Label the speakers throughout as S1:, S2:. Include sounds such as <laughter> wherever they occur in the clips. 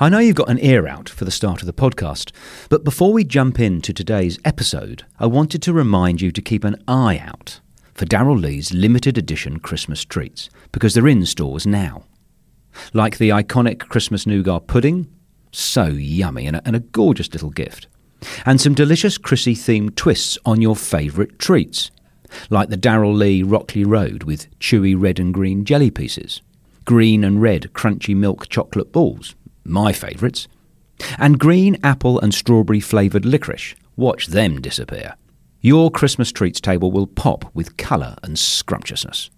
S1: I know you've got an ear out for the start of the podcast, but before we jump into today's episode, I wanted to remind you to keep an eye out for Darrell Lea's limited edition Christmas treats because they're in stores now. Like the iconic Christmas nougat pudding, so yummy and a, and a gorgeous little gift. And some delicious Chrissy themed twists on your favourite treats, like the Darrell Lea Rockley Road with chewy red and green jelly pieces, green and red crunchy milk chocolate balls, my favourites, and green apple and strawberry flavoured licorice. Watch them disappear. Your Christmas treats table will pop with colour and scrumptiousness.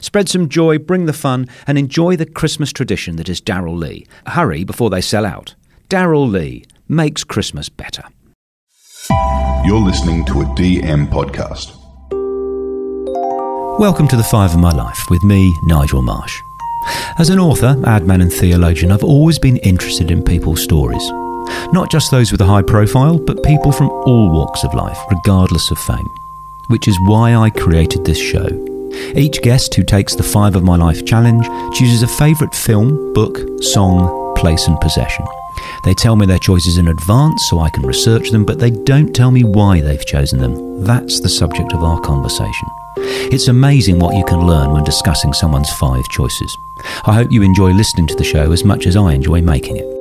S1: Spread some joy, bring the fun, and enjoy the Christmas tradition that is Darrell Lea. Hurry before they sell out. Darrell Lea makes Christmas better.
S2: You're listening to a DM podcast.
S1: Welcome to The Five of My Life with me, Nigel Marsh. As an author, adman, and theologian, I've always been interested in people's stories. Not just those with a high profile, but people from all walks of life, regardless of fame. Which is why I created this show. Each guest who takes the Five of My Life challenge chooses a favourite film, book, song, place, and possession. They tell me their choices in advance so I can research them, but they don't tell me why they've chosen them. That's the subject of our conversation. It's amazing what you can learn when discussing someone's five choices. I hope you enjoy listening to the show as much as I enjoy making it.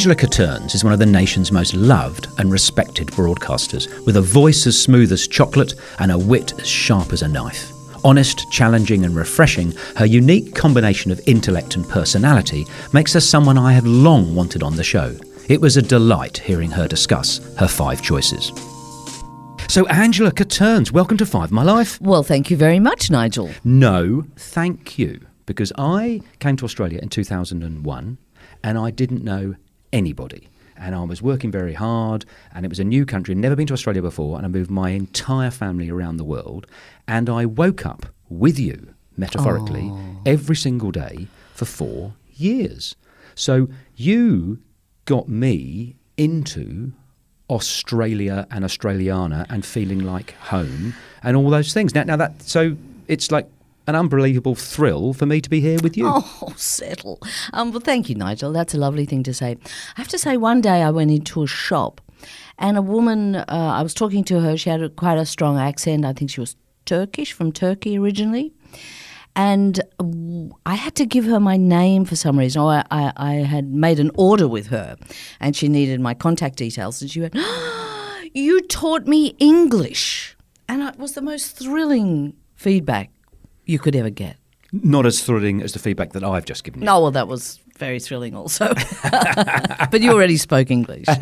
S1: Angela Catterns is one of the nation's most loved and respected broadcasters, with a voice as smooth as chocolate and a wit as sharp as a knife. Honest, challenging, and refreshing, her unique combination of intellect and personality makes her someone I have long wanted on the show. It was a delight hearing her discuss her five choices. So, Angela Catterns, welcome to Five My Life.
S3: Well, thank you very much, Nigel.
S1: No, thank you. Because I came to Australia in 2001 and I didn't know anybody. And I was working very hard, and it was a new country, never been to Australia before, and I moved my entire family around the world. And I woke up with you, metaphorically, every single day for four years. So you got me into Australia and Australiana and feeling like home and all those things. Now, now that so it's like an unbelievable thrill for me to be here with you.
S3: Oh, settle. Um, well, thank you, Nigel. That's a lovely thing to say. I have to say, one day I went into a shop and a woman, uh, I was talking to her, she had a, quite a strong accent. I think she was Turkish, from Turkey originally. And I had to give her my name for some reason. Or I, I, I had made an order with her and she needed my contact details. And she went, <gasps> You taught me English. And it was the most thrilling feedback you could ever get.
S1: Not as thrilling as the feedback that I've just given you.
S3: No, well, that was very thrilling also. <laughs> but you already spoke English. <laughs>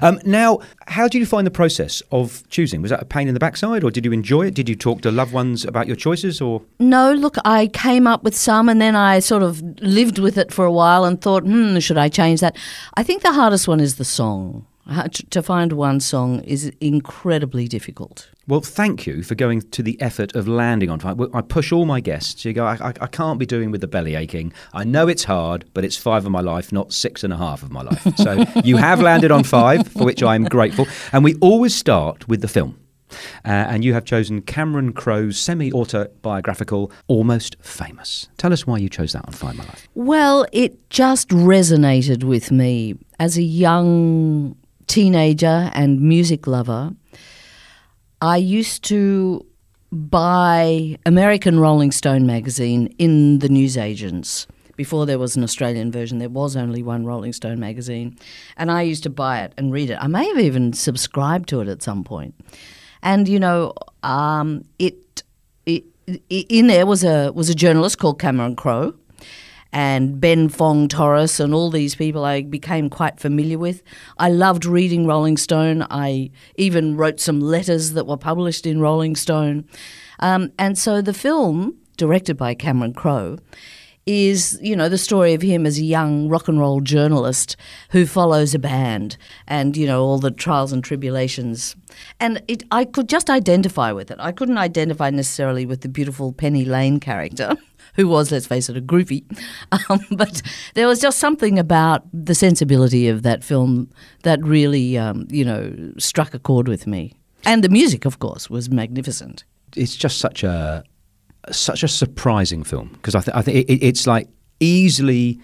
S1: Um, now, how did you find the process of choosing? Was that a pain in the backside, or did you enjoy it? Did you talk to loved ones about your choices, or
S3: No, look, I came up with some and then I sort of lived with it for a while and thought, hmm, should I change that? I think the hardest one is the song. To to find one song is incredibly difficult.
S1: Well, thank you for going to the effort of landing on five. I push all my guests. You go, I, I, I can't be doing with the belly aching. I know it's hard, but it's five of my life, not six and a half of my life. So <laughs> you have landed on five, for which I am grateful. And we always start with the film. Uh, and you have chosen Cameron Crowe's semi autobiographical Almost Famous. Tell us why you chose that on Five My Life.
S3: Well, it just resonated with me as a young teenager and music lover. I used to buy American Rolling Stone magazine in the newsagents. Before there was an Australian version, there was only one Rolling Stone magazine. And I used to buy it and read it. I may have even subscribed to it at some point. And, you know, um, it, it, in there was a, was a journalist called Cameron Crowe and Ben Fong Torres and all these people I became quite familiar with. I loved reading Rolling Stone. I even wrote some letters that were published in Rolling Stone. Um, and so the film, directed by Cameron Crowe, is you know the story of him as a young rock and roll journalist who follows a band and you know all the trials and tribulations and it I could just identify with it I couldn't identify necessarily with the beautiful Penny Lane character <laughs> who was, let's face it, a groupie. <laughs> Um, but there was just something about the sensibility of that film that really, um, you know, struck a chord with me. And the music, of course, was magnificent.
S1: It's just such a such a surprising film because I, I think it, it's like easily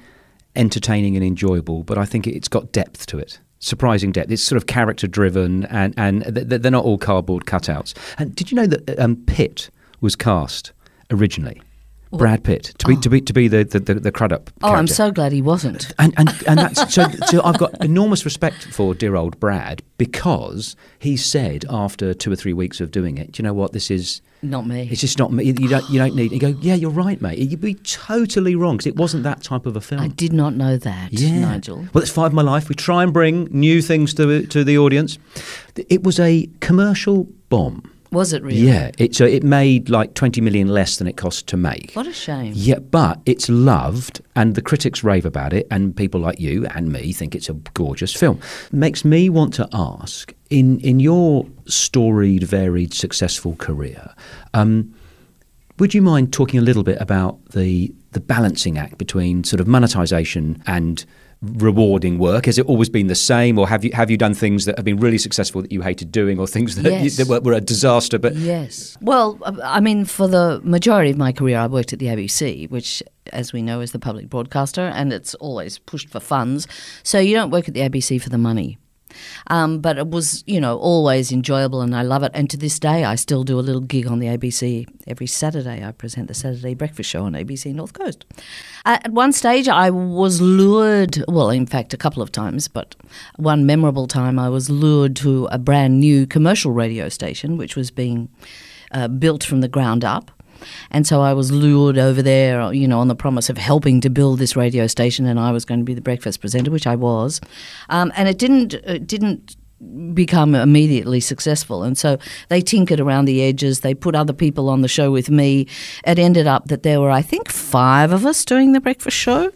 S1: entertaining and enjoyable, but I think it's got depth to it. Surprising depth. It's sort of character driven, and and th- they're not all cardboard cutouts. And did you know that um, Pitt was cast originally? Brad Pitt to be oh. to be to be the the, the, the Crudup.
S3: Oh, I'm so glad he wasn't.
S1: And and and that's so, so I've got enormous respect for dear old Brad because he said after two or three weeks of doing it, "Do you know what, this is
S3: Not me.
S1: it's just not me. You don't you don't need. You go, yeah, you're right, mate. You'd be totally wrong because it wasn't that type of a film.
S3: I did not know that,
S1: Yeah.
S3: Nigel.
S1: Well, it's five of my life. We try and bring new things to to the audience. It was a commercial bomb.
S3: Was it really?
S1: Yeah, it, so it made like twenty million less than it cost to make.
S3: What a shame.
S1: Yeah, but it's loved, and the critics rave about it, and people like you and me think it's a gorgeous film. Makes me want to ask in in your storied, varied, successful career. Um, would you mind talking a little bit about the the balancing act between sort of monetization and rewarding work? Has it always been the same, or have you have you done things that have been really successful that you hated doing, or things that, you, that were, were a disaster? But
S3: Yes. Well, uh, I mean, for the majority of my career, I worked at the ABC, which, as we know, is the public broadcaster, and it's always pushed for funds. So you don't work at the ABC for the money. Um, but it was, you know, always enjoyable, and I love it. And to this day, I still do a little gig on the ABC every Saturday. I present the Saturday Breakfast Show on ABC North Coast. Uh, at one stage, I was lured. Well, in fact, a couple of times, but one memorable time, I was lured to a brand new commercial radio station, which was being uh, built from the ground up. And so I was lured over there, you know, on the promise of helping to build this radio station, and I was going to be the breakfast presenter, which I was. Um, and it didn't it didn't become immediately successful, and so they tinkered around the edges. They put other people on the show with me. It ended up that there were, I think, five of us doing the breakfast show.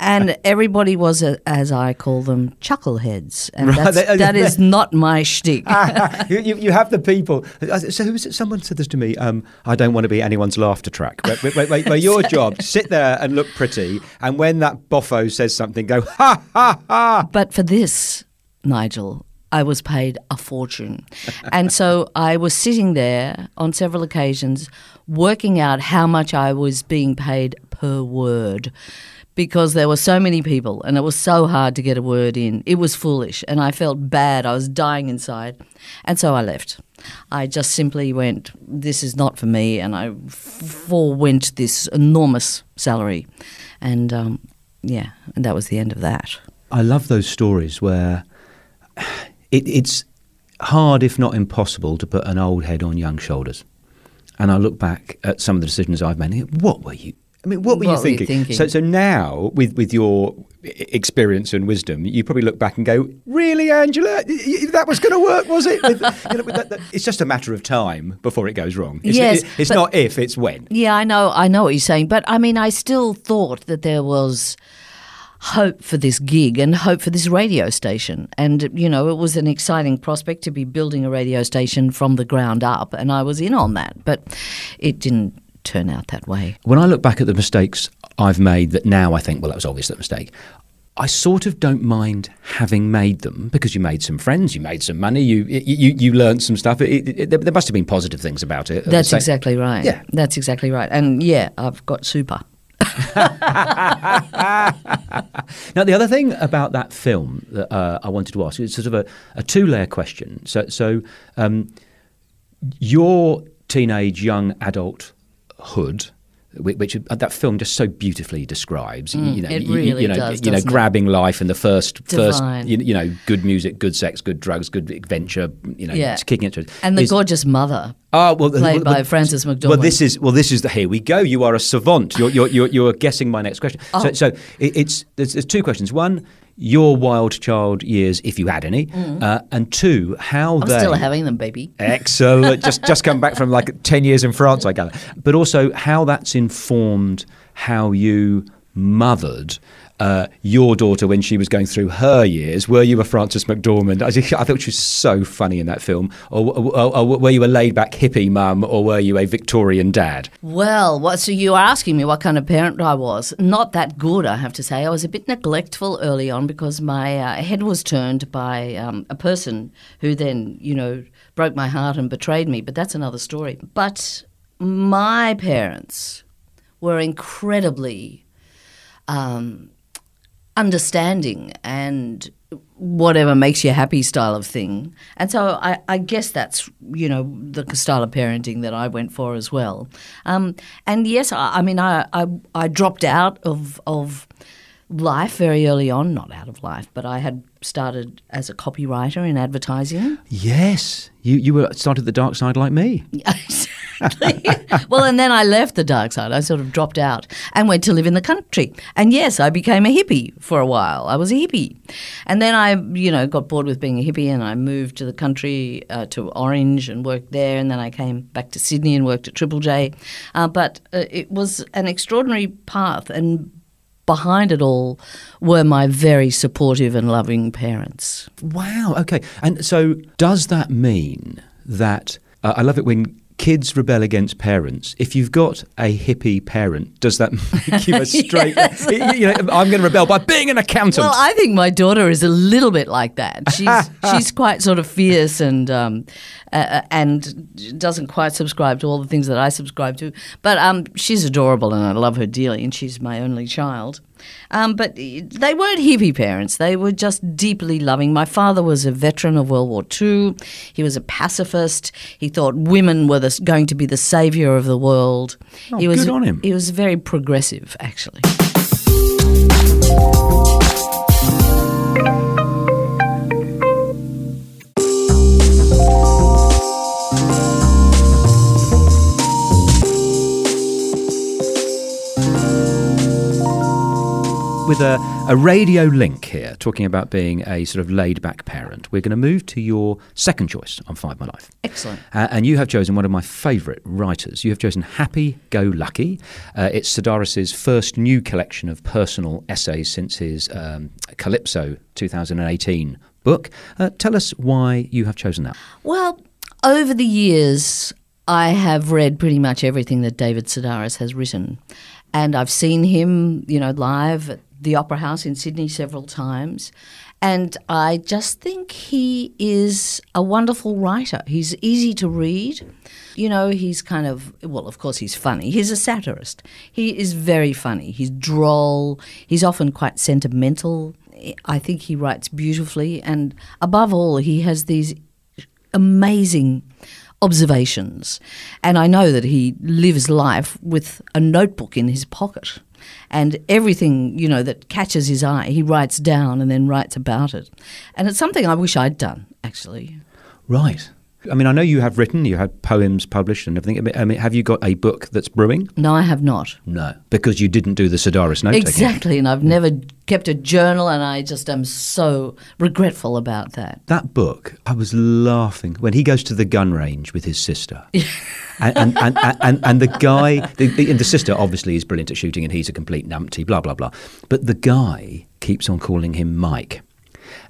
S3: And everybody was, a, as I call them, chuckleheads, and
S1: Right,
S3: that's, <laughs> that is not my shtick. <laughs>
S1: you, you, you have the people. Uh, So who was it? Someone said this to me. Um, I don't want to be anyone's laughter track. But, where, where, where your <laughs> job, sit there and look pretty, and when that boffo says something, go ha ha ha.
S3: But for this, Nigel, I was paid a fortune. <laughs> and so I was sitting there on several occasions working out how much I was being paid per word because there were so many people and it was so hard to get a word in. It was foolish and I felt bad. I was dying inside. And so I left. I just simply went, this is not for me. And I forewent this enormous salary. And um, yeah, and that was the end of that.
S1: I love those stories where it, it's hard, if not impossible, to put an old head on young shoulders. And I look back at some of the decisions I've made. and What were you? I mean, what were
S3: What
S1: you
S3: were you
S1: thinking?
S3: thinking?
S1: So, so now, with with your experience and wisdom, you probably look back and go, "Really, Angela? That was going to work, was it?" With- you know, that- that- it's just a matter of time before it goes wrong. It's,
S3: Yes,
S1: it- it's
S3: but-
S1: not if, it's when.
S3: Yeah, I know, I know what you're saying, but I mean, I still thought that there was hope for this gig and hope for this radio station, and you know, it was an exciting prospect to be building a radio station from the ground up, and I was in on that, but it didn't turn out that way.
S1: When I look back at the mistakes I've made that now I think, well, that was obviously a mistake. I sort of don't mind having made them because you made some friends, you made some money, you you you learned some stuff. It, it, it, there must have been positive things about it.
S3: That's exactly right.
S1: Yeah.
S3: that's exactly right, and yeah, I've got super. <laughs>
S1: Now, the other thing about that film that uh, I wanted to ask is sort of a, a two layer question. So, so um, your teenage young adulthood. Whi- Which uh, that film just so beautifully describes, you know,
S3: Mm,
S1: you- you-
S3: really
S1: you know,
S3: does,
S1: you know,
S3: doesn't it?
S1: grabbing life and the first, first,
S3: Divine.
S1: you, you know, good music, good sex, good drugs, good adventure, you know,
S3: Yeah.
S1: kicking it.
S3: And the
S1: is-
S3: gorgeous mother,
S1: Oh well,
S3: played
S1: well,
S3: by Frances
S1: Well, this is well, this is the here we go. You are a savant. You're you're you're, you're guessing my next question. So,
S3: Oh.
S1: so it, it's there's, there's two questions. One, your wild child years, if you had any, uh, and two, how
S3: Mm. I'm
S1: they
S3: still having them, baby.
S1: excellent. just just come back from like ten years in France, I gather. But also how that's informed how you mothered uh, your daughter when she was going through her years? Were you a Frances McDormand? I, I thought she was so funny in that film. Or, or, or were you a laid back hippie mum or were you a Victorian dad?
S3: Well, what, so you are asking me what kind of parent I was. Not that good, I have to say. I was a bit neglectful early on because my uh, head was turned by um, a person who then, you know, broke my heart and betrayed me. But that's another story. But my parents were incredibly um, understanding and whatever makes you happy style of thing. And so I, I, guess that's, you know, the style of parenting that I went for as well. Um, and yes, I, I mean, I, I, I, dropped out of, of life very early on, not out of life, but I had started as a copywriter in advertising.
S1: Yes, you you were started the dark side like me. <laughs> <laughs>
S3: well, and then I left the dark side. I sort of dropped out and went to live in the country. And yes, I became a hippie for a while. I was a hippie, and then I, you know, got bored with being a hippie, and I moved to the country uh, to Orange and worked there. And then I came back to Sydney and worked at Triple J. Uh, but uh, it was an extraordinary path, and behind it all were my very supportive and loving parents.
S1: Wow. Okay. And so, does that mean that uh, I love it when kids rebel against parents. If you've got a hippie parent, does that <laughs> make you a <laughs> straight? yes. you know, I'm going to rebel by being an accountant.
S3: Well, I think my daughter is a little bit like that. <laughs> She's she's quite sort of fierce and um, uh, and doesn't quite subscribe to all the things that I subscribe to. But um, she's adorable and I love her dearly, and she's my only child. Um, but they weren't hippie parents. They were just deeply loving. My father was a veteran of World War II. He was a pacifist. He thought women were the, going to be the savior of the world.
S1: Oh,
S3: he was,
S1: good on him.
S3: He was very progressive, actually.
S1: With a, a radio link here, talking about being a sort of laid back parent. We're going to move to your second choice on Five My Life.
S3: Excellent.
S1: Uh, and you have chosen one of my favourite writers. You have chosen Happy Go Lucky. Uh, it's Sedaris's first new collection of personal essays since his um, Calypso 2018 book. Uh, tell us why you have chosen that.
S3: Well, over the years, I have read pretty much everything that David Sedaris has written. And I've seen him, you know, live at the Opera House in Sydney several times. And I just think he is a wonderful writer. He's easy to read. You know, he's kind of, well, of course, he's funny. He's a satirist. He is very funny. He's droll. He's often quite sentimental. I think he writes beautifully. And above all, he has these amazing observations. And I know that he lives life with a notebook in his pocket and everything you know that catches his eye he writes down and then writes about it. And it's something i wish i'd done actually.
S1: Right I mean, I know you have written, you had poems published and everything. I mean, have you got a book that's brewing?
S3: No, I have not.
S1: No, because you didn't do the Sedaris note
S3: Exactly, and I've never kept a journal, and I just am so regretful about that.
S1: That book, I was laughing when he goes to the gun range with his sister. <laughs> and, and, and, and, and, the guy, the, the, and the sister obviously is brilliant at shooting, and he's a complete numpty, blah, blah, blah. But the guy keeps on calling him Mike.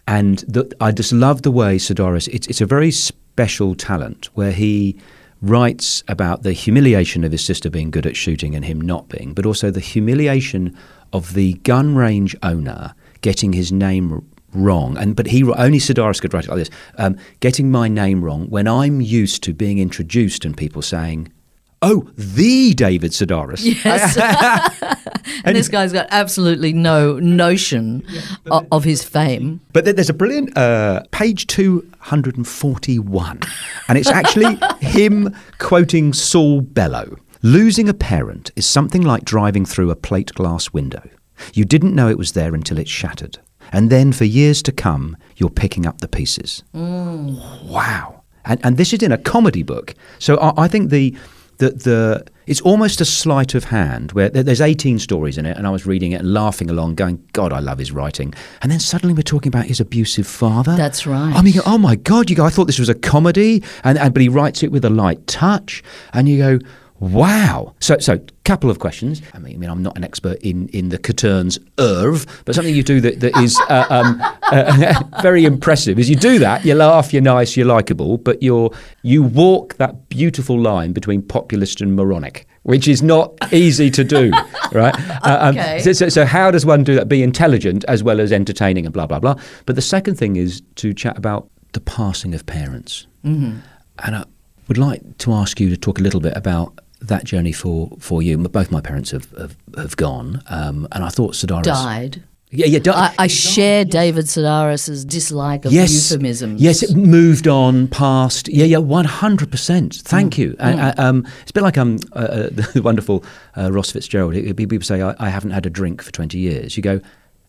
S1: And the, I just love the way Sedaris, it's, it's a very special talent where he writes about the humiliation of his sister being good at shooting and him not being, but also the humiliation of the gun range owner getting his name wrong. And but he only Sedaris could write it like this: um, getting my name wrong when I'm used to being introduced and people saying, Oh, the David Sedaris.
S3: Yes. and, <laughs> and, this guy's got absolutely no notion yeah, of, of, his fame.
S1: But there's a brilliant uh, page 241, and it's actually <laughs> him quoting Saul Bellow. Losing a parent is something like driving through a plate glass window. You didn't know it was there until it shattered. And then for years to come, you're picking up the pieces.
S3: Mm.
S1: Wow. And, and this is in a comedy book. So I, I think the the, the it's almost a sleight of hand where there's 18 stories in it and I was reading it and laughing along going god I love his writing. And then suddenly we're talking about his abusive father.
S3: That's right.
S1: I mean oh my god you go I thought this was a comedy and, and but he writes it with a light touch and you go Wow. So, so couple of questions. I mean, I mean, I'm not an expert in in the Catterns oeuvre, but something you do that, that is uh, um, uh, <laughs> very impressive is you do that. You laugh, you're nice, you're likable, but you're you walk that beautiful line between populist and moronic. Which is not easy to do, <laughs> right? Uh, um,
S3: Okay.
S1: so, so, so, how does one do that? Be intelligent as well as entertaining and blah blah blah. But the second thing is to chat about the passing of parents. Mm-hmm. And I would like to ask you to talk a little bit about that journey for, for you. Both my parents have have, have gone, um, and I thought Sedaris
S3: Died.
S1: Yeah, yeah.
S3: I, I share David Sedaris's dislike of
S1: yes,
S3: euphemisms.
S1: Yes, it moved on past. Yeah, yeah, one hundred percent. Thank you. Uh, uh, um, it's a bit like um, uh, uh, <laughs> the wonderful uh, Ross Fitzgerald. It- People say, I, "I haven't had a drink for twenty years." You go,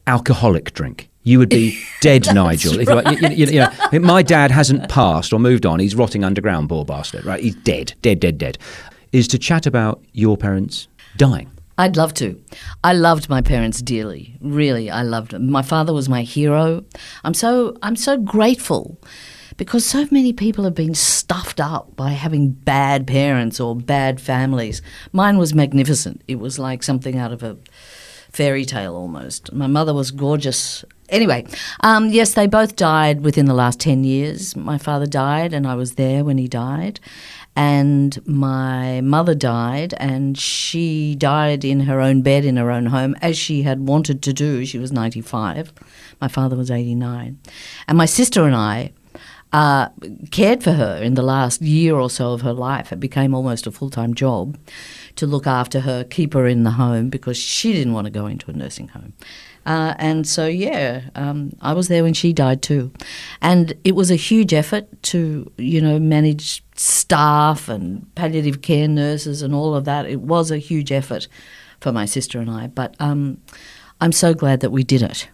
S1: alcoholic drink. You would be <laughs> dead, Nigel. If you, like, you, you, you know, my dad hasn't passed or moved on. He's rotting underground, poor bastard. Right? He's dead, dead, dead, dead. Is to chat about your parents dying.
S3: I'd love to. I loved my parents dearly. Really, I loved them. My father was my hero. I'm so I'm so grateful because so many people have been stuffed up by having bad parents or bad families. Mine was magnificent. It was like something out of a fairy tale almost. My mother was gorgeous. Anyway, um, yes, they both died within the last 10 years. My father died, and I was there when he died. And my mother died, and she died in her own bed in her own home, as she had wanted to do. She was 95. My father was 89. And my sister and I uh, cared for her in the last year or so of her life. It became almost a full time job to look after her, keep her in the home because she didn't want to go into a nursing home. Uh, and so, yeah, um, I was there when she died too. And it was a huge effort to, you know, manage staff and palliative care nurses and all of that. It was a huge effort for my sister and I. But um, I'm so glad that we did it.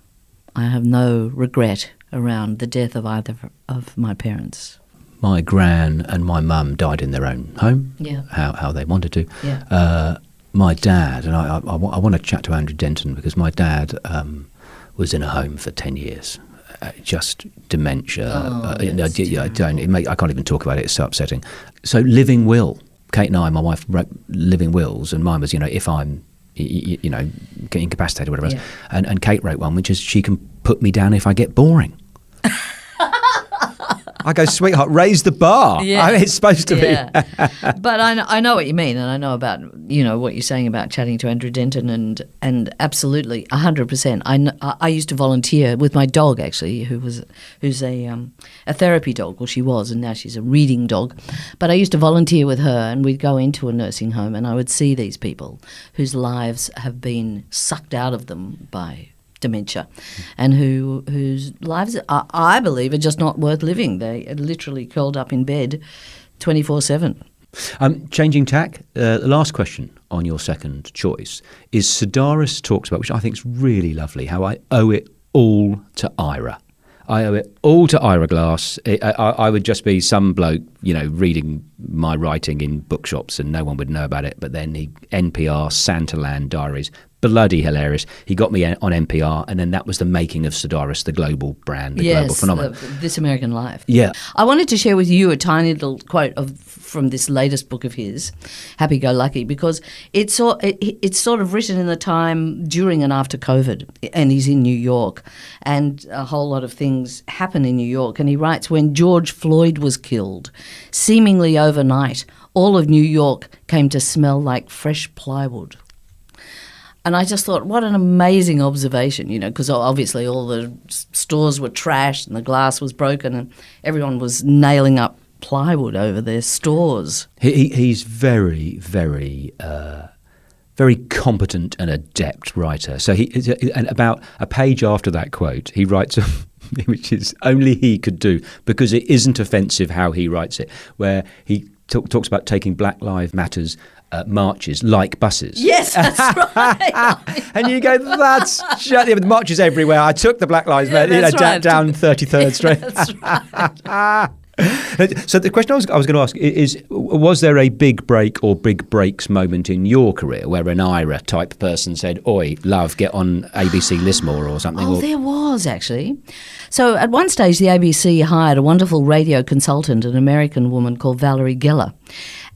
S3: I have no regret around the death of either of my parents.
S1: My gran and my mum died in their own home.
S3: Yeah.
S1: How how they wanted to.
S3: Yeah.
S1: Uh, my dad and I, I, I, want to chat to Andrew Denton because my dad um, was in a home for ten years. Uh, just dementia.
S3: Oh,
S1: uh, you I don't. It make, I can't even talk about it. It's so upsetting. So living will. Kate and I, my wife, wrote living wills, and mine was, you know, if I'm, y- y- you know, incapacitated, or whatever.
S3: Yeah.
S1: else. And and Kate wrote one, which is she can put me down if I get boring. <laughs> I go, sweetheart, raise the bar.
S3: Yeah.
S1: I mean, it's supposed to be. <laughs>
S3: But I know, I know what you mean, and I know about you know what you're saying about chatting to Andrew Denton, and and absolutely hundred percent. I I used to volunteer with my dog actually, who was who's a um, a therapy dog. Well, she was, and now she's a reading dog. But I used to volunteer with her, and we'd go into a nursing home, and I would see these people whose lives have been sucked out of them by dementia, and who whose lives I, I believe are just not worth living. They are literally curled up in bed, twenty four seven.
S1: Um, changing tack. Uh, the last question on your second choice is Sedaris talks about, which I think is really lovely, how I owe it all to Ira. I owe it all to Ira Glass. I, I, would just be some bloke, you know, reading my writing in bookshops and no one would know about it. But then he NPR Santaland Diaries, bloody hilarious. He got me on NPR, and then that was the making of Sedaris, the global brand, the global phenomenon.
S3: the- This American Life.
S1: Yeah.
S3: I wanted to share with you a tiny little quote of from this latest book of his, Happy Go Lucky, because it's sort it, it's sort of written in the time during and after COVID, and he's in New York, and a whole lot of things happen in New York. And he writes when George Floyd was killed, seemingly overnight, all of New York came to smell like fresh plywood. And I just thought, what an amazing observation, you know, because obviously all the stores were trashed and the glass was broken and everyone was nailing up plywood over their stores.
S1: He, he, he's very, very, uh, very competent and adept writer. So he, and about a page after that quote, he writes, <laughs> which is only he could do because it isn't offensive how he writes it, where he talk, talks about taking Black Lives Matters uh, marches like buses.
S3: Yes, that's <laughs> right.
S1: And you go, that's shut the marches everywhere. I took the Black Lives Matter, you know,
S3: right.
S1: down 33rd <laughs> Street.
S3: that's right. <laughs>
S1: So the question I was, I was going to ask is: Was there a big break or big breaks moment in your career where an Ira type person said, "Oi, love, get on ABC Lismore or something"?
S3: Oh,
S1: or,
S3: there was actually. So at one stage, the ABC hired a wonderful radio consultant, an American woman called Valerie Geller.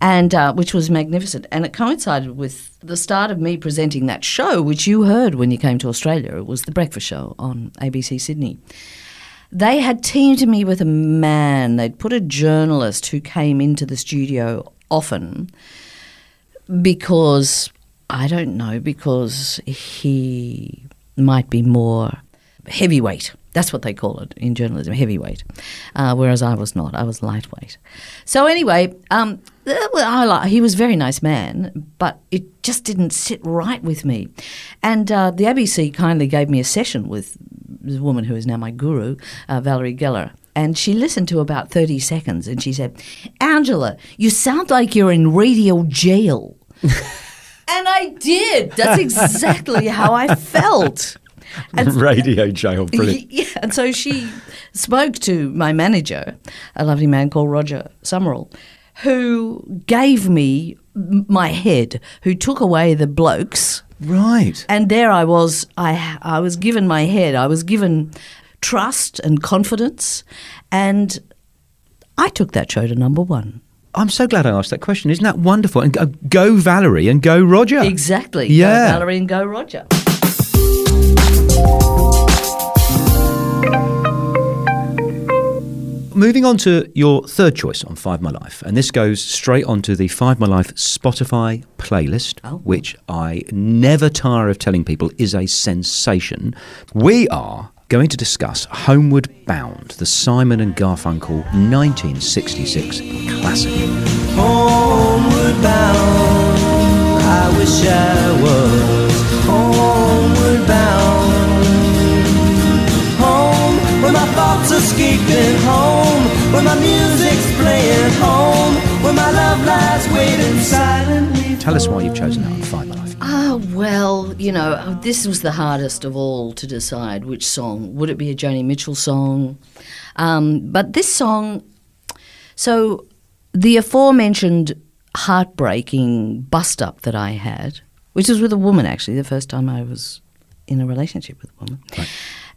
S3: And uh, which was magnificent. And it coincided with the start of me presenting that show, which you heard when you came to Australia. It was the Breakfast Show on ABC Sydney. They had teamed me with a man. They'd put a journalist who came into the studio often because I don't know because he might be more heavyweight. That's what they call it in journalism, heavyweight. Uh, whereas I was not; I was lightweight. So anyway, um, uh, I li- he was a very nice man, but it just didn't sit right with me. And uh, the ABC kindly gave me a session with the woman who is now my guru, uh, Valerie Geller. And she listened to about 30 seconds and she said, Angela, you sound like you're in radio jail. <laughs> and I did. That's exactly how I felt. And <laughs>
S1: Radio jail, brilliant.
S3: yeah, and so she spoke to my manager, a lovely man called Roger Summerall, who gave me my head, who took away the blokes.
S1: Right.
S3: And there I was, I, I was given my head, I was given trust and confidence, and I took that show to number one.
S1: I'm so glad I asked that question. Isn't that wonderful? And go, go Valerie and go Roger.
S3: Exactly.
S1: Yeah.
S3: Go Valerie and go Roger.
S1: Moving on to your third choice on Five My Life, and this goes straight onto the Five My Life Spotify playlist,
S3: Oh.
S1: which I never tire of telling people is a sensation. We are going to discuss Homeward Bound, the Simon and Garfunkel 1966 classic.
S4: Homeward bound, I wish I was homeward bound. Home, where my thoughts escaping home, where my music's playing home, where my love lies waiting silently.
S1: Tell us why you've chosen that on Five My Life.
S3: Ah, well, you know, this was the hardest of all to decide which song. Would it be a Joni Mitchell song? Um, but this song, so the aforementioned heartbreaking bust up that I had, which was with a woman actually, the first time I was in a relationship with a woman.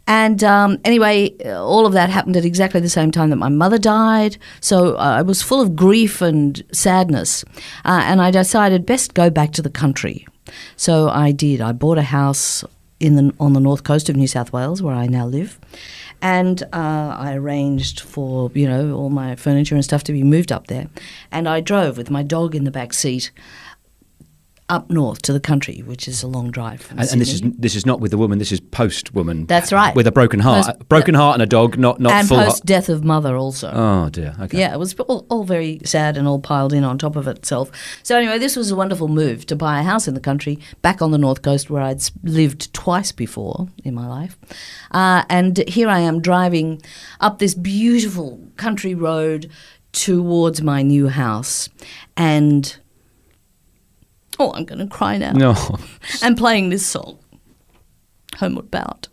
S3: And um, anyway, uh, all of that happened at exactly the same time that my mother died. So uh, I was full of grief and sadness. Uh, and I decided best go back to the country. So I did. I bought a house in the, on the north coast of New South Wales, where I now live. And uh, I arranged for, you know, all my furniture and stuff to be moved up there. And I drove with my dog in the back seat up north to the country, which is a long drive. From
S1: And, and this is this is not with the woman. This is post woman.
S3: That's right.
S1: With a broken heart,
S3: Post-
S1: broken heart and a dog. Not not
S3: and
S1: full. heart.
S3: post death of mother also.
S1: Oh dear. Okay.
S3: Yeah, it was all, all very sad and all piled in on top of itself. So anyway, this was a wonderful move to buy a house in the country, back on the north coast where I'd lived twice before in my life, uh, and here I am driving up this beautiful country road towards my new house, and oh, I'm going to cry now.
S1: No. <laughs>
S3: And playing this song, Homeward Bound.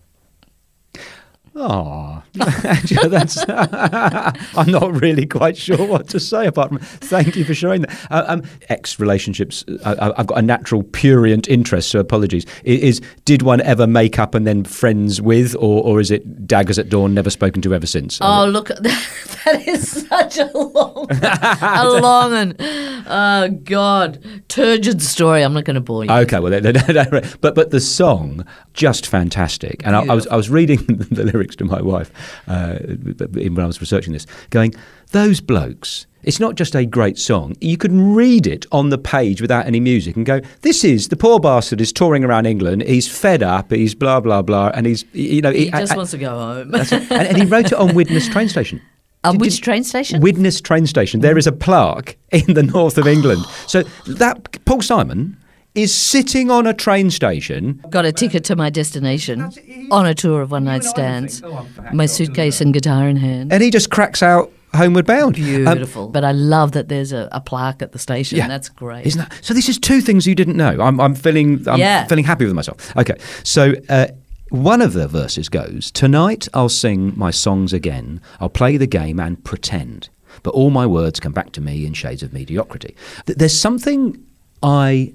S1: Oh, <laughs> that's. <laughs> I'm not really quite sure what to say apart from thank you for showing that. Uh, um, ex relationships, uh, I've got a natural purient interest, so apologies. I- Is did one ever make up and then friends with, or, or is it daggers at dawn, never spoken to ever since?
S3: Oh, look, <laughs> that is such a long, a long and, oh, God, turgid story. I'm not going to bore you.
S1: Okay, well, but but the song just fantastic, and I, I was I was reading the lyrics to my wife uh, when I was researching this, going those blokes. It's not just a great song. You can read it on the page without any music and go, "This is the poor bastard is touring around England. He's fed up. He's blah blah blah, and he's you know
S3: he just wants to go home.
S1: and, and he wrote it on Widnes train station. <laughs>
S3: Um, which
S1: did-
S3: train station?
S1: Widnes train station. There is a plaque in the north of England. So that Paul Simon is sitting on a train station.
S3: Got a ticket to my destination on a tour of one night stands. My suitcase and guitar in hand.
S1: And he just cracks out Homeward Bound. Um,
S3: Beautiful. but I love that there's a, a plaque at the station.
S1: yeah.
S3: That's great.
S1: Isn't that? So this is two things you didn't know. I'm, I'm feeling I'm
S3: Yeah.
S1: feeling happy with myself. Okay. So uh, one of the verses goes, Tonight I'll sing my songs again. I'll play the game and pretend. But all my words come back to me in shades of mediocrity. There's something I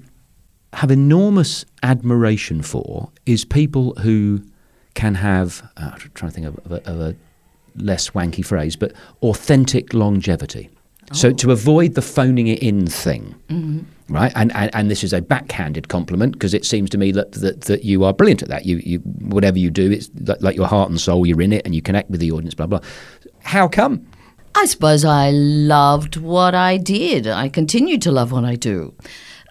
S1: have enormous admiration for is people who can have, uh, I'm trying to think of, of, a, of a less wanky phrase, but authentic longevity. So to avoid the phoning it in thing, right? And, and and this is a backhanded compliment because it seems to me that, that that you are brilliant at that. You you whatever you do, it's like, like your heart and soul. You're in it and you connect with the audience. Blah blah. How come?
S3: I suppose I loved what I did. I continue to love what I do.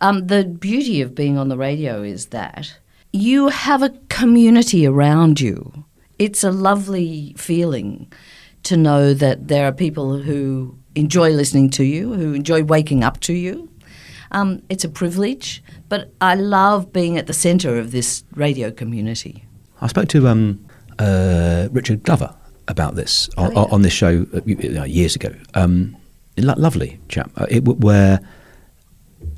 S3: Um, the beauty of being on the radio is that you have a community around you. It's a lovely feeling to know that there are people who enjoy listening to you, who enjoy waking up to you. Um, it's a privilege, but I love being at the centre of this radio community.
S1: I spoke to um, uh, Richard Glover about this on,
S3: yeah.
S1: on this show uh, uh, years ago. Um, lovely chap. Uh, it, where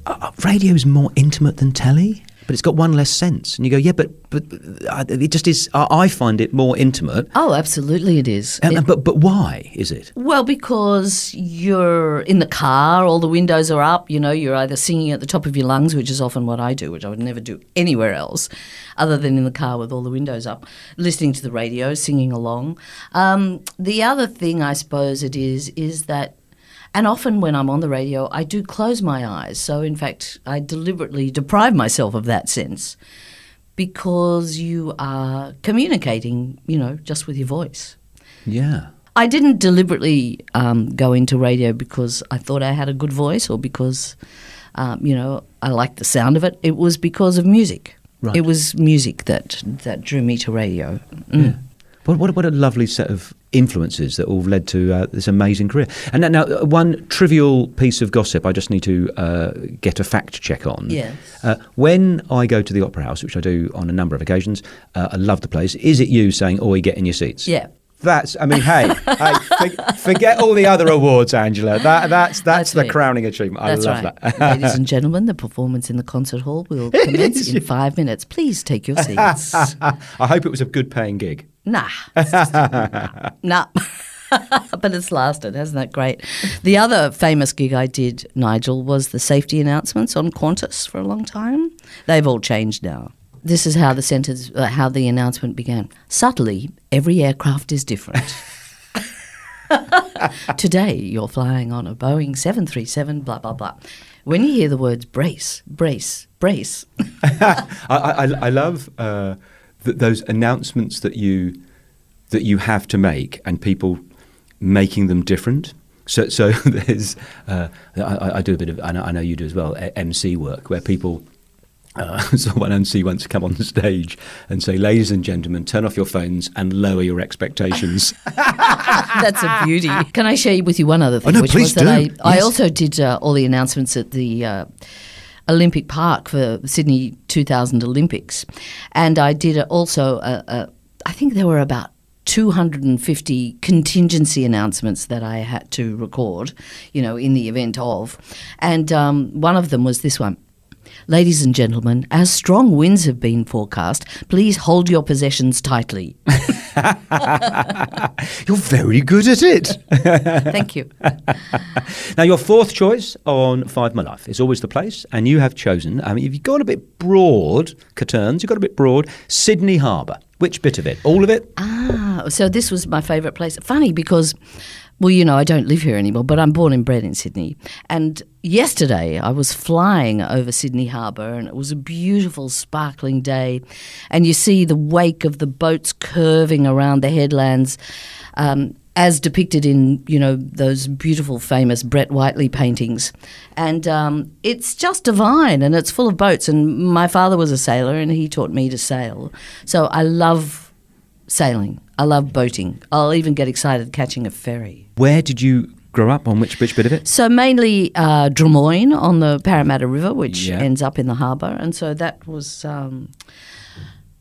S1: uh, radio is more intimate than telly, but it's got one less sense. And you go, yeah, but but uh, it just is. I I find it more intimate.
S3: Oh, absolutely, it is.
S1: And,
S3: It-
S1: but but why is it?
S3: Well, because you're in the car, all the windows are up, you know, you're either singing at the top of your lungs, which is often what I do, which I would never do anywhere else other than in the car with all the windows up, listening to the radio, singing along. Um, the other thing I suppose it is, is that, and often when I'm on the radio, I do close my eyes. So, in fact, I deliberately deprive myself of that sense because you are communicating, you know, just with your voice.
S1: Yeah.
S3: I didn't deliberately um, go into radio because I thought I had a good voice or because, um, you know, I liked the sound of it. It was because of music.
S1: Right.
S3: It was music that that drew me to radio. Mm.
S1: What, what, what a lovely set of influences that all led to uh, this amazing career. And now, now, uh, one trivial piece of gossip I just need to uh, get a fact check on.
S3: Yes.
S1: Uh, when I go to the Opera House, which I do on a number of occasions, uh, I love the place. Is it you saying, Oi, get in your seats?
S3: Yeah.
S1: That's, I mean, hey, <laughs> hey for, forget all the other awards, Angela. That, that's, that's,
S3: That's
S1: the crowning achievement. I
S3: That's
S1: love
S3: right.
S1: that.
S3: Ladies and <laughs> gentlemen, the performance in the concert hall will <laughs> commence in five minutes. Please take your seats.
S1: I hope it was a good paying gig.
S3: Nah. nah. but it's lasted, hasn't that great? The other famous gig I did, Nigel, was the safety announcements on Qantas for a long time. They've all changed now. This is how the sentence, uh, how the announcement began. Subtly, every aircraft is different. <laughs> Today, you're flying on a Boeing 737, blah, blah, blah. When you hear the words brace, brace, brace, <laughs>
S1: I, I, I love uh, th- those announcements that you that you have to make, and people making them different. So, so <laughs> there's uh, I, I do a bit of I know, I know you do as well MC work where people. Uh, <laughs> so one MC wants to come on the stage and say, "Ladies and gentlemen, turn off your phones and lower your expectations." <laughs>
S3: That's a beauty. Can I share with you one other thing?
S1: Oh, no,
S3: which
S1: please
S3: was that
S1: do.
S3: I, I
S1: Yes.
S3: also did uh, all the announcements at the uh, Olympic Park for Sydney 2000 Olympics, and I did also. Uh, uh, I think there were about 250 contingency announcements that I had to record, you know, in the event of, and um, one of them was this one. Ladies and gentlemen, as strong winds have been forecast, please hold your possessions tightly. <laughs>
S1: You're very good at it. <laughs>
S3: Thank you. <laughs>
S1: Now, your fourth choice on Five My Life is always the place, and you have chosen. I mean, if you've gone a bit broad, Catterns, you've got a bit broad. Sydney Harbour. Which bit of it? All of it?
S3: Ah, so this was my favourite place. Funny because, well, you know, I don't live here anymore, but I'm born and bred in Sydney. And yesterday I was flying over Sydney Harbour and it was a beautiful, sparkling day. And you see the wake of the boats curving around the headlands. Um, as depicted in you know those beautiful famous Brett Whiteley paintings, and um, it's just divine, and it's full of boats. And my father was a sailor, and he taught me to sail, so I love sailing. I love boating. I'll even get excited catching a ferry.
S1: Where did you grow up? On which, which bit of it?
S3: So mainly uh, Drummoyne on the Parramatta River, which
S1: Yeah.
S3: ends up in the harbour, and so that was, um,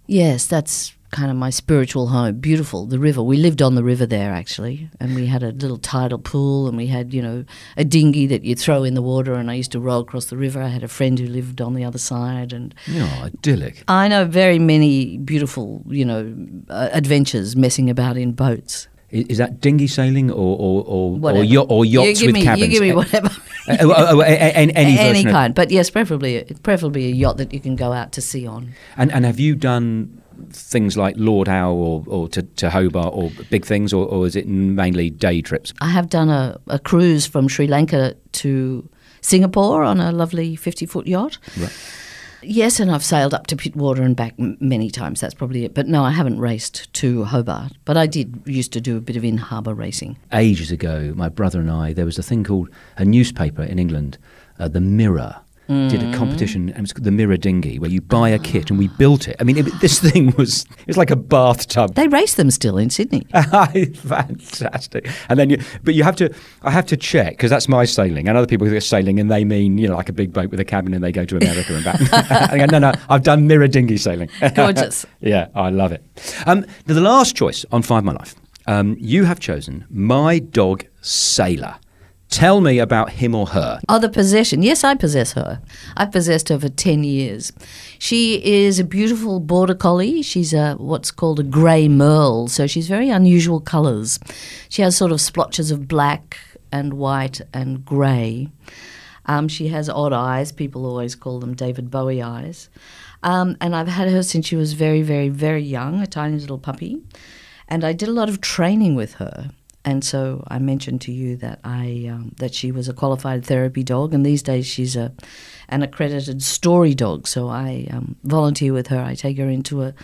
S3: yes, that's kind of my spiritual home. Beautiful, the river. We lived on the river there actually, and we had a little tidal pool, and we had you know a dinghy that you'd throw in the water, and I used to row across the river. I had a friend who lived on the other side, and
S1: Oh, idyllic.
S3: I know very many beautiful you know uh, adventures messing about in boats.
S1: Is that dinghy sailing or or or, or, yacht, or yachts
S3: you
S1: with
S3: me,
S1: cabins?
S3: You give me whatever. <laughs>
S1: Uh, a- a- any, any, of-
S3: kind, but yes, preferably preferably a yacht that you can go out to sea on.
S1: And and have you done things like Lord Howe or, or to, to Hobart or big things, or, or is it mainly day trips?
S3: I have done a, a cruise from Sri Lanka to Singapore on a lovely 50 foot yacht.
S1: Right.
S3: Yes, and I've sailed up to Pittwater and back many times. That's probably it. But no, I haven't raced to Hobart. But I did used to do a bit of in harbour racing.
S1: Ages ago, my brother and I, there was a thing called a newspaper in England, uh, The Mirror. Did a competition, and it was called the Mirror Dinghy, where you buy a kit, and we built it. I mean, it, this thing was it was like a bathtub
S3: They race them still in Sydney. <laughs>
S1: Fantastic. And then you, but you have to, I have to check because that's my sailing, and other people who are sailing and they mean you know like a big boat with a cabin and they go to America and back. <laughs> <laughs> I go, no, no, I've done mirror dinghy sailing.
S3: Gorgeous.
S1: yeah, I love it. Um, now the last choice on Five My Life, um, you have chosen my dog Sailor. Tell me about him or her.
S3: Other possession. Yes, I possess her. I've possessed her for 10 years. She is a beautiful border collie. She's a what's called a grey merle, so she's very unusual colours. She has sort of splotches of black and white and grey. Um, she has odd eyes. People always call them David Bowie eyes. Um, and I've had her since she was very, very, very young, a tiny little puppy. And I did a lot of training with her. And so I mentioned to you that I um, that she was a qualified therapy dog, and these days she's a an accredited story dog. So I um, volunteer with her. I take her into a,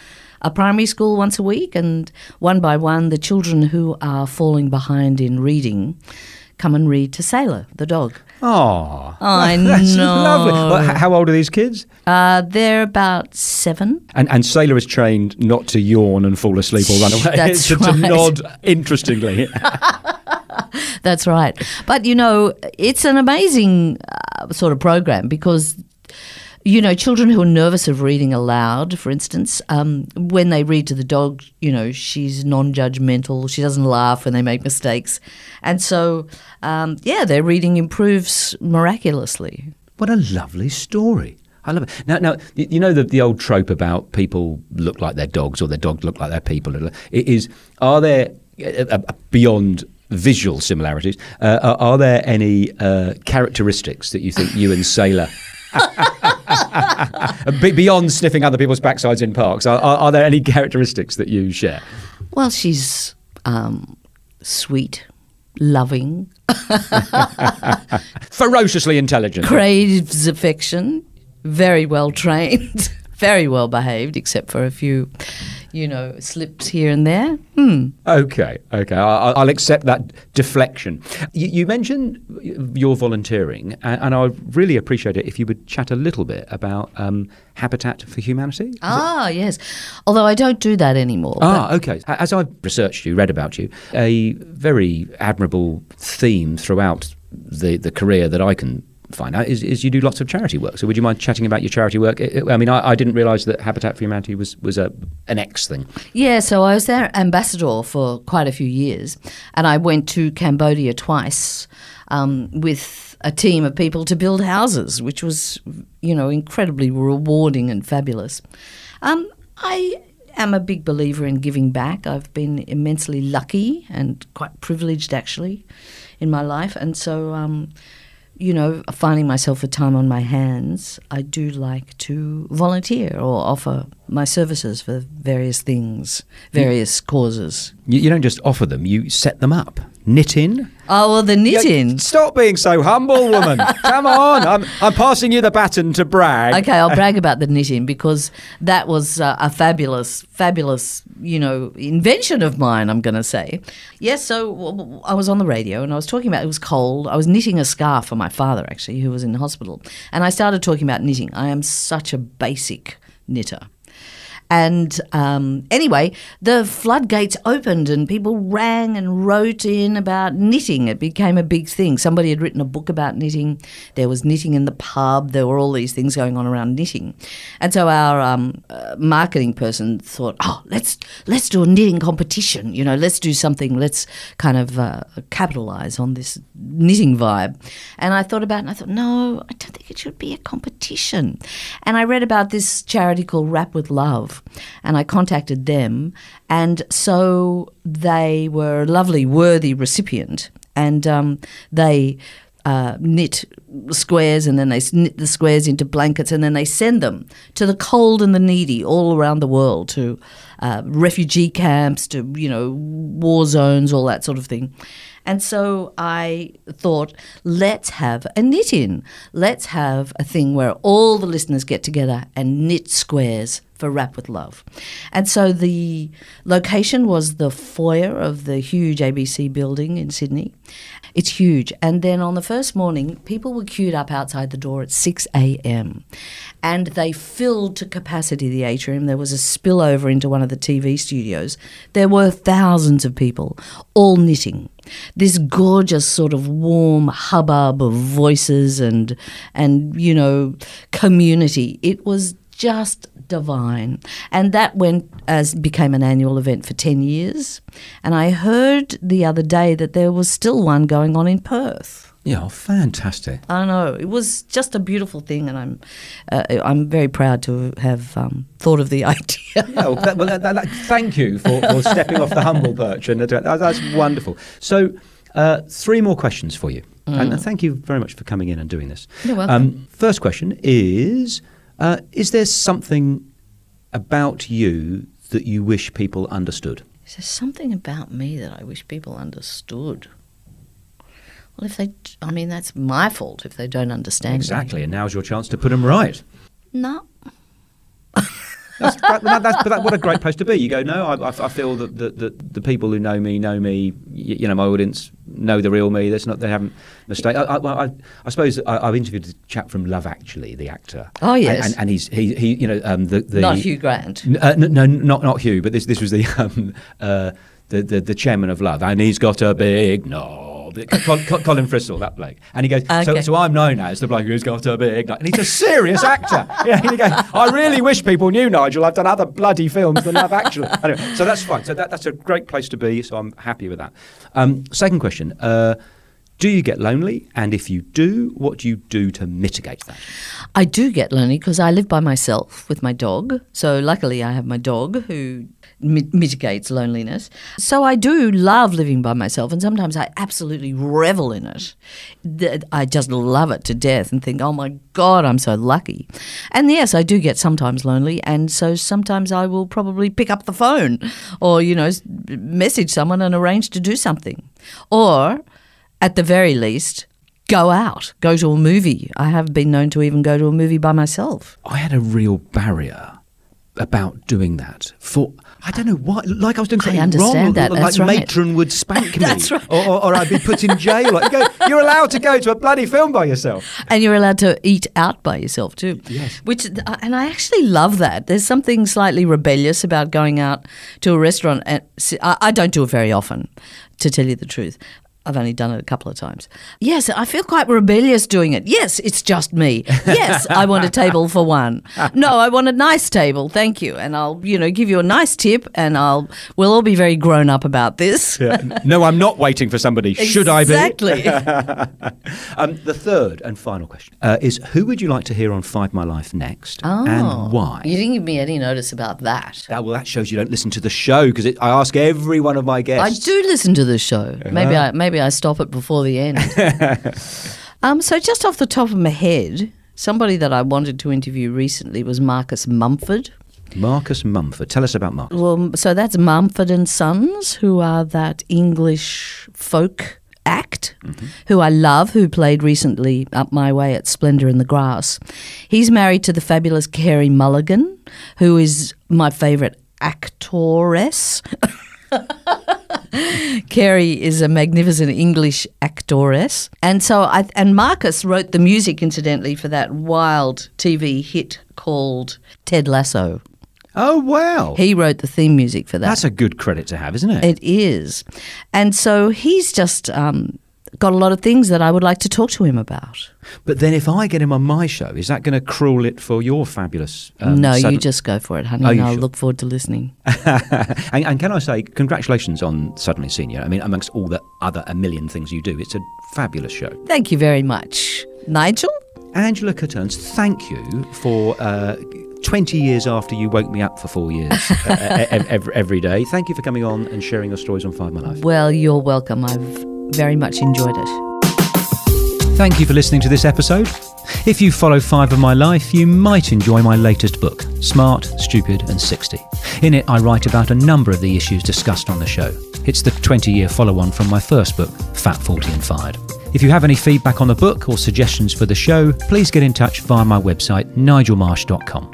S3: a primary school once a week, and one by one, the children who are falling behind in reading come and read to Sailor, the dog.
S1: Oh,
S3: I <laughs>
S1: that's
S3: know.
S1: lovely. Well, how old are these kids?
S3: Uh, they're about seven.
S1: And, and Sailor is trained not to yawn and fall asleep or run away.
S3: That's <laughs>
S1: to, to nod interestingly. <laughs>
S3: That's right. But you know, it's an amazing uh, sort of program because. You know, children who are nervous of reading aloud, for instance, um, when they read to the dog, you know, she's non judgmental. She doesn't laugh when they make mistakes. And so, um, yeah, their reading improves miraculously.
S1: What a lovely story. I love it. Now, now you know the, the old trope about people look like their dogs or their dogs look like their people. It is, are there, uh, uh, beyond visual similarities, uh, are, are there any uh, characteristics that you think you and Sailor, <laughs> <laughs> beyond sniffing other people's backsides in parks, are, are, are there any characteristics that you share?
S3: Well, she's um, sweet, loving, <laughs>
S1: Ferociously intelligent.
S3: craves affection, very well trained, <laughs> very well behaved, except for a few, you know, slips here and there. Hmm.
S1: Okay, okay. I- I- I'll accept that deflection. You, you mentioned your volunteering, and I would really appreciate it if you would chat a little bit about um, Habitat for Humanity.
S3: Ah, yes. Although I don't do that anymore.
S1: Ah, okay. As I've researched you, read about you, a very admirable theme throughout the, the career that I can find out is, is you do lots of charity work. So would you mind chatting about your charity work? I mean, I, I didn't realise that Habitat for Humanity was, was a, an X thing.
S3: Yeah, so I was their ambassador for quite a few years, and I went to Cambodia twice um, with a team of people to build houses, which was, you know, incredibly rewarding and fabulous. Um, I am a big believer in giving back. I've been immensely lucky and quite privileged, actually, in my life, and so. Um, you know, finding myself with time on my hands, I do like to volunteer or offer my services for various things, various causes.
S1: You, you don't just offer them, you set them up. Knit in.
S3: Oh, well, the knitting.
S1: Stop being so humble, woman. <laughs> Come on. I'm, I'm passing you the baton to brag.
S3: Okay, I'll brag <laughs> about the knitting because that was uh, a fabulous, fabulous, you know, invention of mine. I'm going to say, yes. So I was on the radio and I was talking about it was cold. I was knitting a scarf for my father actually, who was in the hospital, and I started talking about knitting. I am such a basic knitter. And um, anyway, the floodgates opened and people rang and wrote in about knitting. It became a big thing. Somebody had written a book about knitting. There was knitting in the pub. There were all these things going on around knitting. And so our um, uh, marketing person thought, oh, let's let's do a knitting competition. You know, let's do something. Let's kind of uh, capitalize on this knitting vibe. And I thought about it and I thought, no, I don't think it should be a competition. And I read about this charity called Wrap with Love and I contacted them. And so they were a lovely, worthy recipient. And um, they uh, knit squares and then they knit the squares into blankets and then they send them to the cold and the needy all around the world to uh, refugee camps, to, you know, war zones, all that sort of thing. And so I thought, let's have a knit in. Let's have a thing where all the listeners get together and knit squares for Wrap with Love. And so the location was the foyer of the huge ABC building in Sydney. It's huge. And then on the first morning, people were queued up outside the door at 6 a.m. And they filled to capacity the atrium. There was a spillover into one of the TV studios. There were thousands of people, all knitting. This gorgeous sort of warm hubbub of voices and and you know community. It was just divine. And that went as became an annual event for 10 years. And I heard the other day that there was still one going on in Perth.
S1: Yeah, oh, fantastic.
S3: I know it was just a beautiful thing, and I'm uh, I'm very proud to have um, thought of the <laughs> idea.
S1: Yeah, well, that, well, that, that, thank you for, for <laughs> stepping off the humble perch, and that, that's wonderful. So, uh, three more questions for you, and thank you very much for coming in and doing this.
S3: Mm. You're welcome.
S1: Um, first question is: uh, Is there something about you that you wish people understood?
S3: Is there something about me that I wish people understood? Well, if they, I mean, that's my fault if they don't understand. me.
S1: Exactly, and now's your chance to put them right.
S3: No. <laughs>
S1: That's, that, that- that's, but that, what a great place to be. You go, no, I, I- I feel that the, the, the people who know me know me. You, you know, my audience know the real me. That's not they haven't mistake. I, I, well, I, I suppose I, I've interviewed a chap from Love Actually, the actor.
S3: Oh,
S1: And-
S3: yes.
S1: and, and he's he, he you know um, the, the
S3: Not Hugh Grant.
S1: Uh, n- no, not not Hugh, but this this was the <laughs> um, uh, the, the the chairman of Love, and he's got a big knob. Col- Col- Colin Frissell, that bloke, and he goes. So,
S3: Okay.
S1: so I'm known as the bloke who's got to a big knob, and he's a serious actor. <laughs> Yeah, and he goes. I really wish people knew Nigel. I've done other bloody films than Love Actually. <laughs> Anyway, so that's fine. So that, that's a great place to be. So I'm happy with that. Um, second question. Uh, do you get lonely? And if you do, what do you do to mitigate that?
S3: I do get lonely because I live by myself with my dog. So luckily, I have my dog who mitigates loneliness. So I do love living by myself, and sometimes I absolutely revel in it. I just love it to death and think, oh my God, I'm so lucky. And yes, I do get sometimes lonely, and so sometimes I will probably pick up the phone or, you know, message someone and arrange to do something. Or, at the very least, go out, go to a movie. I have been known to even go to a movie by myself.
S1: I had a real barrier about doing that. For I don't know why, like I was doing
S3: I
S1: something
S3: understand
S1: wrong.
S3: that,
S1: Like
S3: right.
S1: matron would <laughs> spank me,
S3: That's right.
S1: or, or, or I'd be put in jail. Like, go, you're allowed to go to a bloody film by yourself.
S3: And you're allowed to eat out by yourself too.
S1: Yes.
S3: Which and I actually love that. There's something slightly rebellious about going out to a restaurant and I don't do it very often, to tell you the truth. I've only done it a couple of times. Yes, I feel quite rebellious doing it. Yes, it's just me. Yes, I want a table for one. No, I want a nice table. Thank you. And I'll, you know, give you a nice tip and I'll we'll all be very grown up about this.
S1: no, I'm not waiting for somebody. Should I be?
S3: Exactly. <laughs>
S1: Um, the third and final question uh, is: Who would you like to hear on Five My Life next, and why?
S3: Oh, You didn't give me any notice about that.
S1: That, well, that shows you don't listen to the show because I ask every one of my guests.
S3: I do listen to the show. Maybe I maybe I stop it before the end. <laughs> um, so just off the top of my head, somebody that I wanted to interview recently was Marcus Mumford.
S1: Marcus Mumford. Tell us about Marcus.
S3: Well, so that's Mumford and Sons, who are that English folk act, who I love, who played recently up my way at Splendour in the Grass. He's married to the fabulous Carey Mulligan, who is my favourite actoress. <laughs> Carey is a magnificent English actoress, and so I and Marcus wrote the music, incidentally, for that wild TV hit called Ted Lasso.
S1: Oh wow,
S3: He wrote the theme music for that.
S1: that's a good credit to have, isn't it?
S3: It is. And so he's just um, got a lot of things that I would like to talk to him about.
S1: But then, if I get him on my show, is that going to cruel it for your fabulous? Um,
S3: no, you just go for it, honey,
S1: Are
S3: and I'll
S1: sure?
S3: look forward to listening. <laughs>
S1: and, and can I say congratulations on Suddenly Senior? I mean, amongst all the other a million things you do, it's a fabulous show.
S3: Thank you very much. Nigel?
S1: Angela Catterns, thank you for. Uh, 20 years after you woke me up for four years <laughs> uh, every, every day. Thank you for coming on and sharing your stories on Five My Life.
S3: Well, you're welcome. I've very much enjoyed it.
S1: Thank you for listening to this episode. If you follow Five of My Life, you might enjoy my latest book, Smart, Stupid and 60. In it, I write about a number of the issues discussed on the show. It's the 20 year follow on from my first book, Fat, 40 and Fired. If you have any feedback on the book or suggestions for the show, please get in touch via my website, nigelmarsh.com.